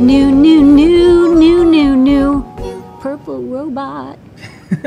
New, new, new, new, new, new. Purple robot.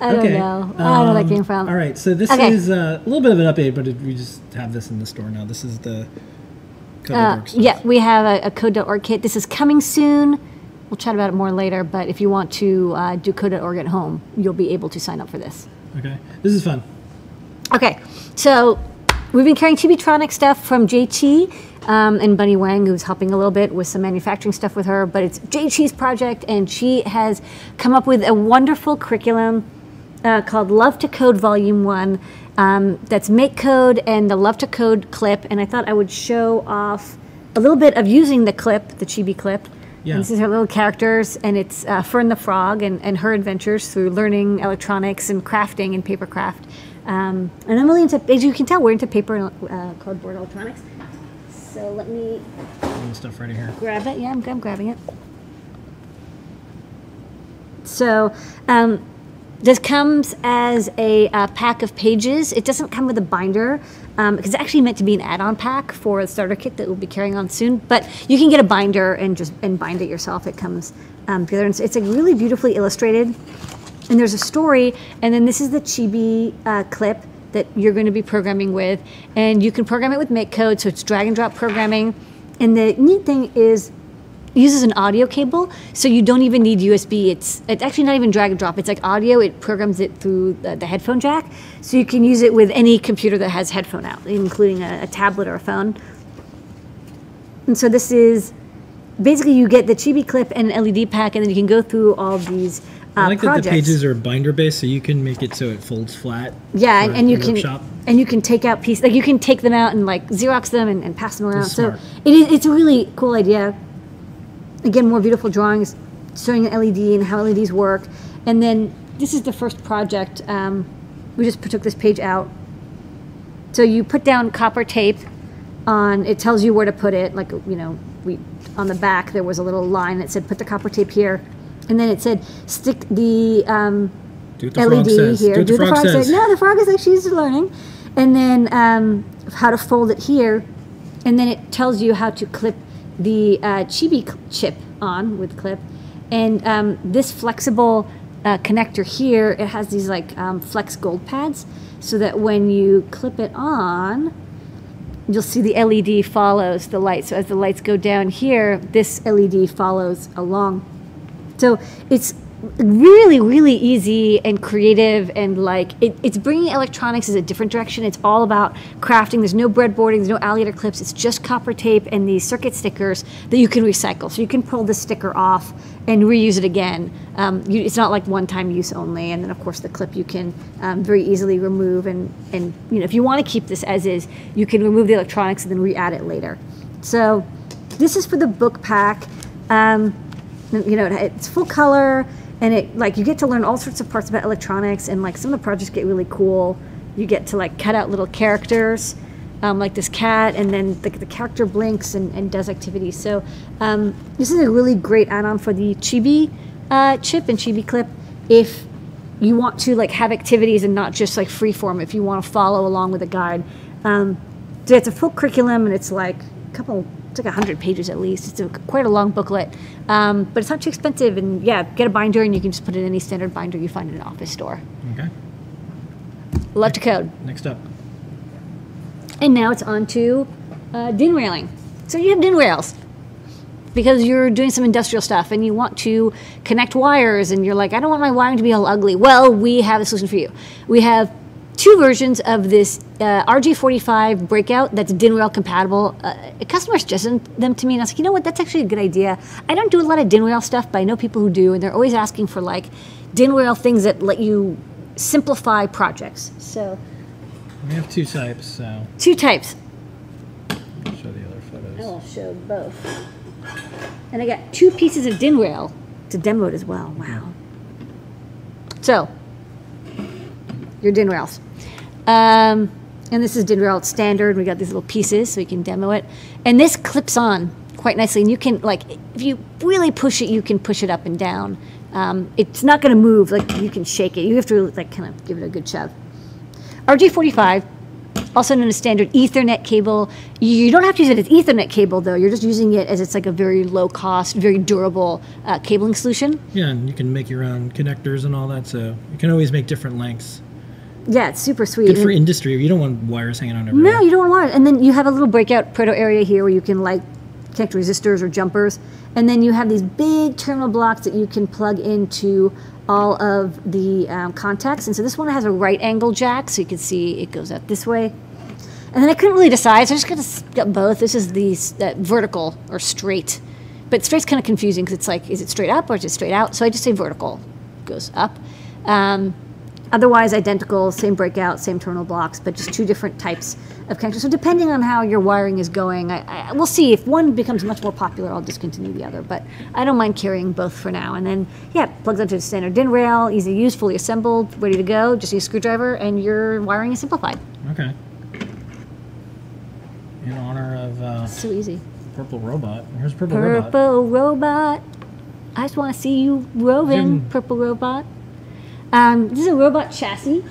I don't Okay. know. I don't know where that came from. All right, so this Okay. is uh, a little bit of an update, but it, we just have this in the store now. This is the Uh, yeah, we have a, a code.org kit. This is coming soon. We'll chat about it more later, but if you want to uh, do code.org at home, you'll be able to sign up for this. Okay, this is fun. Okay, so we've been carrying Chibitronic stuff from Jie Qi um, and Bunnie Huang, who's helping a little bit with some manufacturing stuff with her. But it's Jie Qi's project, and she has come up with a wonderful curriculum uh, called Love to Code Volume 1. Um, that's MakeCode and the Love to Code clip. And I thought I would show off a little bit of using the clip, the Chibi clip. Yeah. And this is her little characters, and it's uh, Fern the Frog and, and her adventures through learning electronics and crafting and paper craft. Um, and I'm really into, as you can tell, we're into paper and uh, cardboard electronics. So let me stuff right here. grab it. Yeah, I'm, I'm grabbing it. So um, this comes as a uh, pack of pages. It doesn't come with a binder um, because it's actually meant to be an add-on pack for the starter kit that we'll be carrying on soon. But you can get a binder and just and bind it yourself. It comes um, together. And it's, it's like really beautifully illustrated. And there's a story. And then this is the Chibi uh, clip that you're going to be programming with. And you can program it with MakeCode, so it's drag and drop programming. And the neat thing is it uses an audio cable, so you don't even need USB. It's it's actually not even drag and drop. It's like audio. It programs it through the, the headphone jack, so you can use it with any computer that has headphone out, including a, a tablet or a phone. And so this is basically you get the Chibi clip and an LED pack, and then you can go through all these uh, I like projects. that the pages are binder based, so you can make it so it folds flat. Yeah, and, and you can workshop. and you can take out pieces like you can take them out and like Xerox them and, and pass them around. That's So smart. it is it's a really cool idea. Again, more beautiful drawings showing an LED and how LEDs work. And then this is the first project. Um, we just took this page out. So you put down copper tape on. It tells you where to put it. Like you know, we on the back there was a little line that said put the copper tape here, and then it said stick the um, the LED says. here. Do what the frog, says. No, the frog is like she's learning. And then um, how to fold it here. And then it tells you how to clip the uh, chibi chip on with clip. And um, this flexible uh, connector here, it has these like um, flex gold pads so that when you clip it on, you'll see the LED follows the light. So as the lights go down here, this LED follows along. So it's really, really easy and creative, and like it, it's bringing electronics as a different direction. It's all about crafting. There's no breadboarding, there's no alligator clips. It's just copper tape and these circuit stickers that you can recycle. So you can pull the sticker off and reuse it again. Um, you, it's not like one-time use only. And then of course the clip you can um, very easily remove. And and you know if you want to keep this as is, you can remove the electronics and then re-add it later. So this is for the book pack. Um, you know, it's full color and it like you get to learn all sorts of parts about electronics and like some of the projects get really cool. You get to like cut out little characters, um, like this cat, and then the, the character blinks and, and does activities. So um, this is a really great add-on for the Chibi uh, chip and Chibi clip if you want to like have activities and not just like free form. If you want to follow along with a guide, um, so it's a full curriculum and it's like a couple it's like 100 pages at least. It's a, quite a long booklet. Um, but it's not too expensive and yeah get a binder and you can just put it in any standard binder you find in an office store. Okay. love to code. Next up. and now it's on to uh, DIN railing. So you have DIN rails because you're doing some industrial stuff and you want to connect wires and you're like i don't want my wiring to be all ugly. Well we have a solution for you. We have two versions of this uh, RJ45 breakout that's DIN rail compatible uh, a customer suggested them to me and i was like you know what that's actually a good idea i don't do a lot of DIN rail stuff but i know people who do and they're always asking for like DIN rail things that let you simplify projects so We have two types, so two types I'll show the other photos. I'll show both. And I got two pieces of DIN rail to demo it as well. Wow. So, your DIN rails. Um, and this is DIN rail standard. We got these little pieces so you can demo it. And this clips on quite nicely. And you can, like, if you really push it, you can push it up and down. Um, it's not going to move. Like, you can shake it. You have to, like, kind of give it a good shove. RJ45 also known as standard Ethernet cable. You don't have to use it as Ethernet cable though. You're just using it as it's like a very low cost, very durable uh, cabling solution. Yeah, and you can make your own connectors and all that, so you can always make different lengths. Yeah, it's super sweet. Good for And- industry. You don't want wires hanging on everywhere. No, you don't want it. And then you have a little breakout proto area here where you can like connect resistors or jumpers. And then you have these big terminal blocks that you can plug into all of the um, contacts. And so this one has a right angle jack, so you can see it goes out this way. And then I couldn't really decide, so I just got to got both. This is the uh, vertical or straight. But straight's kind of confusing because it's like, is it straight up or is it straight out? So I just say vertical goes up. Um, Otherwise identical, same breakout, same terminal blocks, but just two different types of connectors. So depending on how your wiring is going, I, I, we'll see. If one becomes much more popular, I'll discontinue the other. But I don't mind carrying both for now. And then, yeah, plugs into a standard DIN rail, easy to use, fully assembled, ready to go. Just use a screwdriver, and your wiring is simplified. Okay. In honor of uh, So easy. Purple Robot. Here's Purple Robot. Purple robot. I just want to see you roving, purple robot. Um, this is a robot chassis,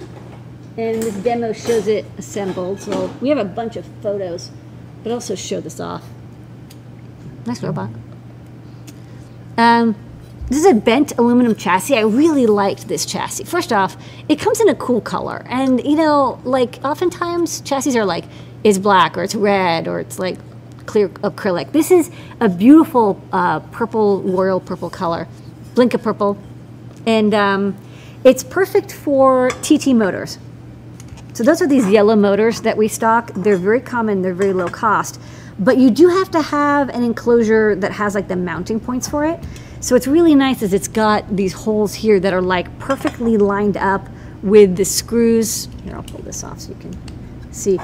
and this demo shows it assembled. So we have a bunch of photos, but also show this off. Nice robot. Um, this is a bent aluminum chassis. I really liked this chassis. First off, it comes in a cool color. And, you know, like, oftentimes chassis are like, it's black or it's red or it's like clear acrylic. This is a beautiful uh, purple, royal purple color, blink of purple. And um, it's perfect for TT motors. So those are these yellow motors that we stock. They're very common, they're very low cost. But you do have to have an enclosure that has like the mounting points for it. So it's really nice is it's got these holes here that are like perfectly lined up with the screws. Here, I'll pull this off so you can see.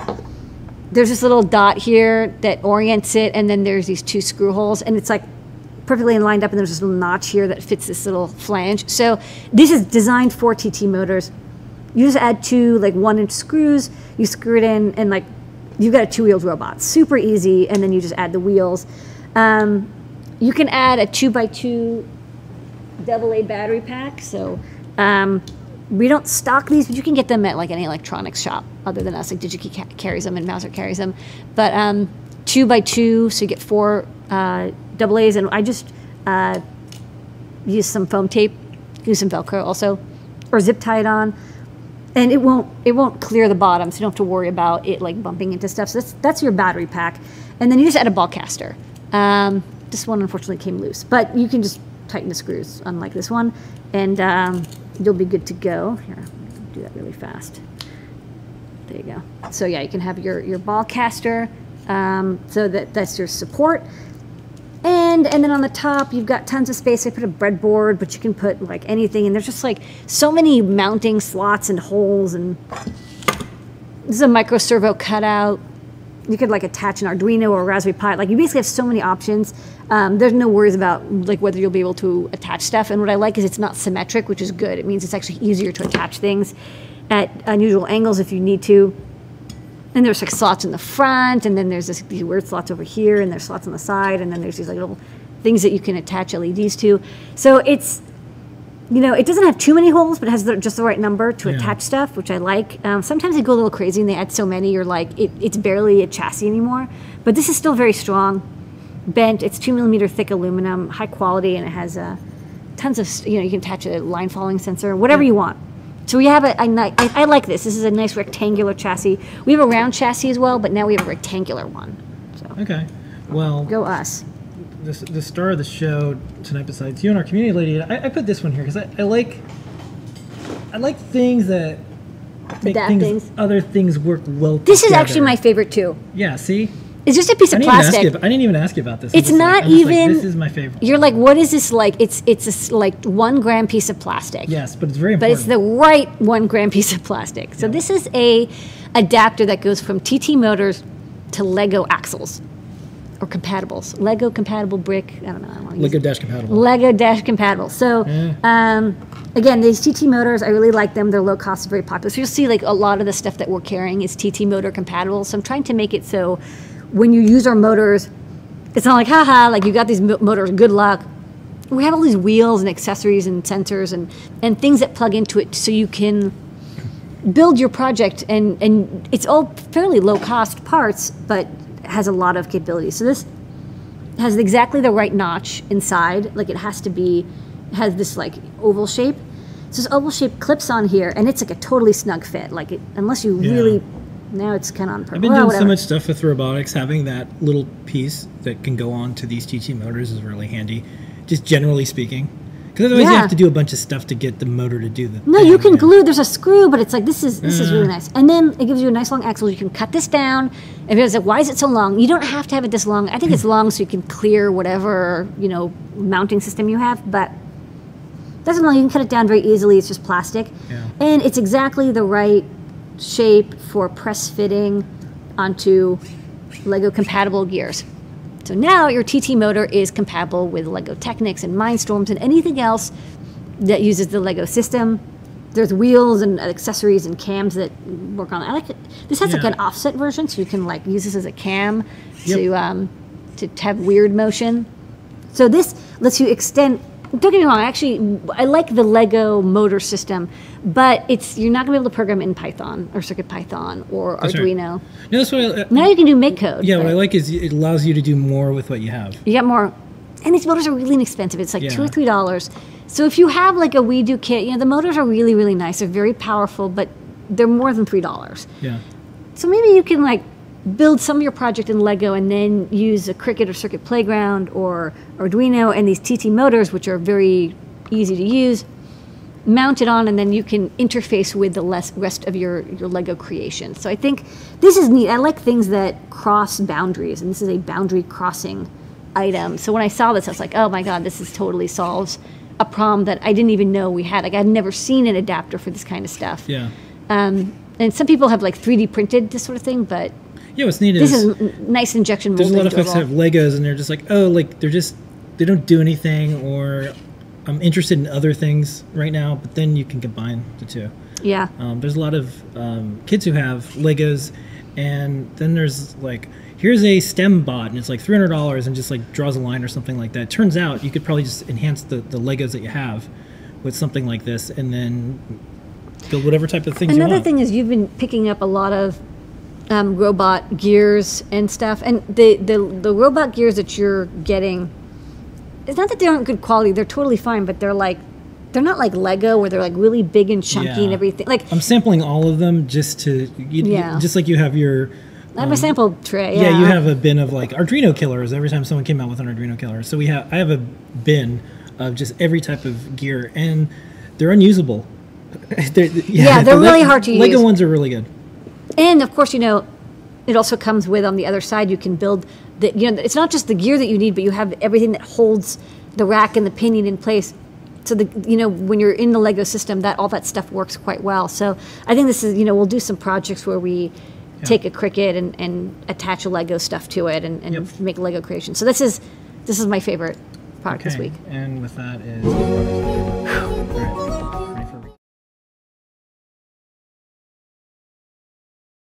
There's this little dot here that orients it, and then there's these two screw holes, and it's like perfectly lined up, and there's this little notch here that fits this little flange. So this is designed for TT motors. You just add two like one inch screws, you screw it in, and like you've got a two wheeled robot. Super easy, and then you just add the wheels. Um, you can add a two by two double A battery pack. So um, we don't stock these, but you can get them at like any electronics shop other than us. Like DigiKey ca- carries them and Mouser carries them. But um, two by two, so you get four uh, double A's, and I just uh, use some foam tape, use some Velcro also, or zip tie it on. And it won't it won't clear the bottom, so you don't have to worry about it like bumping into stuff. So that's that's your battery pack, and then you just add a ball caster. Um, this one unfortunately came loose, but you can just tighten the screws, unlike this one, and um, you'll be good to go. Here, do that really fast. There you go. So yeah, you can have your your ball caster. Um, so that that's your support. And and then on the top you've got tons of space. I put a breadboard, but you can put like anything. And there's just like so many mounting slots and holes. And this is a micro servo cutout. You could like attach an Arduino or a Raspberry Pi. Like you basically have so many options. Um, there's no worries about like whether you'll be able to attach stuff. And what I like is it's not symmetric, which is good. It means it's actually easier to attach things at unusual angles if you need to. And there's like slots in the front, and then there's this, these weird slots over here, and there's slots on the side, and then there's these like little things that you can attach LEDs to. So it's, you know, it doesn't have too many holes, but it has the, just the right number to Yeah. attach stuff, which I like. Um, sometimes they go a little crazy and they add so many, you're like, it, it's barely a chassis anymore. But this is still very strong, bent. It's two millimeter thick aluminum, high quality, and it has uh, tons of, you know, you can attach a line following sensor, whatever you want. So we have a, a ni- I, I like this. This is a nice rectangular chassis. We have a round chassis as well, but now we have a rectangular one. So Okay. Well, go us. the, the star of the show tonight, besides you and our community lady, I, I put this one here because I, I like I like things that make Adapt things, things. other things work well. This is actually together. my favorite too. yeah. See, It's just a piece of didn't, even ask plastic. I didn't even ask you about this. It's like- not like, even- this is my favorite. You're like, what is this like? It's it's a like one gram piece of plastic. Yes, but it's very But it's the right one gram piece of plastic. So Yeah. this is a adapter that goes from TT motors to Lego axles or compatibles. Lego compatible brick. I don't know. I don't want to use Lego Dash compatible. Lego Dash compatible. So, Yeah. um, again, these TT motors, I really like them. They're low cost, very popular. So you'll see like a lot of the stuff that we're carrying is TT motor compatible. So I'm trying to make it so when you use our motors, it's not like haha, like you got these motors, good luck. We have all these wheels and accessories and sensors and and things that plug into it, so you can build your project, and and it's all fairly low cost parts, but has a lot of capabilities. So this has exactly the right notch inside, like it has to be, has this like oval shape. So this oval shape clips on here, and it's like a totally snug fit. Like it, unless you Yeah. really, now it's kind of on purpose. I've been well, doing so much stuff with robotics. Having that little piece that can go on to these TT motors is really handy, just generally speaking. Because otherwise, you have to do a bunch of stuff to get the motor to do the. No, you can glue. There's a screw, but it's like this is this is really Uh. nice. And then it gives you a nice long axle. You can cut this down. If it's like, why is it so long? You don't have to have it this long. I think it's long so you can clear whatever you know mounting system you have, but doesn't long. You can cut it down very easily. It's just plastic, Yeah. and it's exactly the right shape for press fitting onto Lego compatible gears. So now your TT motor is compatible with Lego Technics and Mindstorms and anything else that uses the Lego system. There's wheels and accessories and cams that work on it. I like it. This has like an offset version, so you can like use this as a cam Yep. to um, to have weird motion. So this lets you extend. Don't get me wrong. Actually, I like the Lego motor system, but it's you're not going to be able to program it in Python or CircuitPython or That's right. Arduino. No, that's what. I, uh, Now you can do MakeCode. yeah, what I like is it allows you to do more with what you have. you get more, and these motors are really inexpensive. It's like two or three dollars. So if you have like a WeDo kit, you know the motors are really really nice. They're very powerful, but they're more than three dollars. Yeah. So maybe you can like build some of your project in Lego and then use a Crickit or Circuit Playground or Arduino and these TT motors, which are very easy to use. Mount it on, and then you can interface with the less, rest of your, your Lego creation. So I think this is neat. I like things that cross boundaries, and this is a boundary crossing item. So when I saw this, I was like, oh my god, this is totally solves a problem that I didn't even know we had. Like I'd never seen an adapter for this kind of stuff. Yeah. Um, and some people have like 3D printed this sort of thing, but Yeah. What's neat this is is nice injection there's a lot of folks have. Legos and they're just like, oh, like they're just they don't do anything, or I'm interested in other things right now. But then you can combine the two. Yeah, Um, there's a lot of um, kids who have Legos, and then there's like, here's a STEM bot, and it's like three hundred dollars, and just like draws a line or something like that. Turns out you could probably just enhance the, the Legos that you have with something like this, and then build whatever type of things you Another want. thing is you've been picking up a lot of um, robot gears and stuff, and the, the the robot gears that you're getting, it's not that they aren't good quality; they're totally fine, but they're like, they're not like Lego where they're like really big and chunky and everything. Like I'm sampling all of them just to, you, Yeah. just like you have your. I have a sample tray. Yeah, you have a bin of like Arduino killers every time someone came out with an Arduino killer. So we have I have a bin of just every type of gear, and they're unusable. they're, Yeah, they're the really hard to Lego use. Lego ones are really good. And of course, you know, it also comes with on the other side you can build the you know it's not just the gear that you need, but you have everything that holds the rack and the pinion in place. So the you know when you're in the Lego system, that all that stuff works quite well. So I think this is you know we'll do some projects where we take a Crickit and, and attach a Lego stuff to it and, and Yep. make Lego creation. So this is this is my favorite product this week. And with that is.